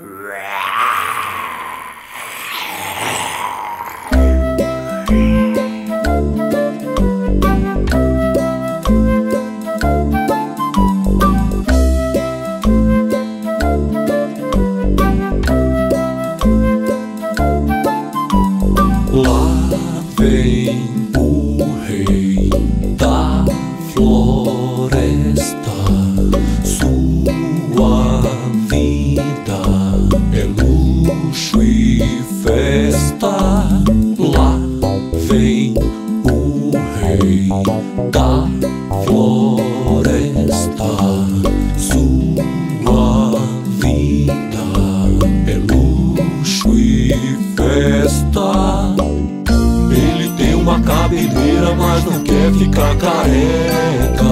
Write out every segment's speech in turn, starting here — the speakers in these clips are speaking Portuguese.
Rah! rei da floresta, sua vida é luxo e festa. Ele tem uma cabeleira, mas não quer ficar careca.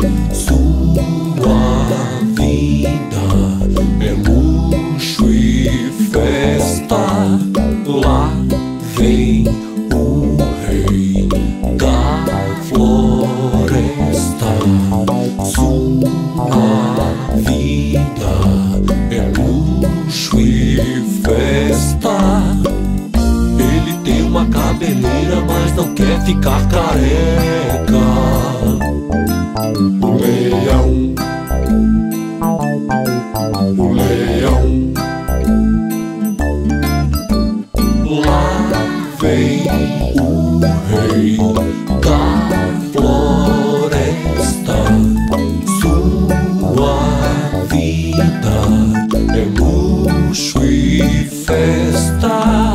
Sua vida é luxo e festa. Lá vem o rei da floresta. Sua vida é luxo e festa. Ele tem uma cabeleira, mas não quer ficar careca. O leão, o leão. Lá vem o rei da floresta. Sua vida é luxo e festa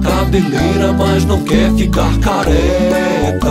cabeleira, mas não quer ficar careca.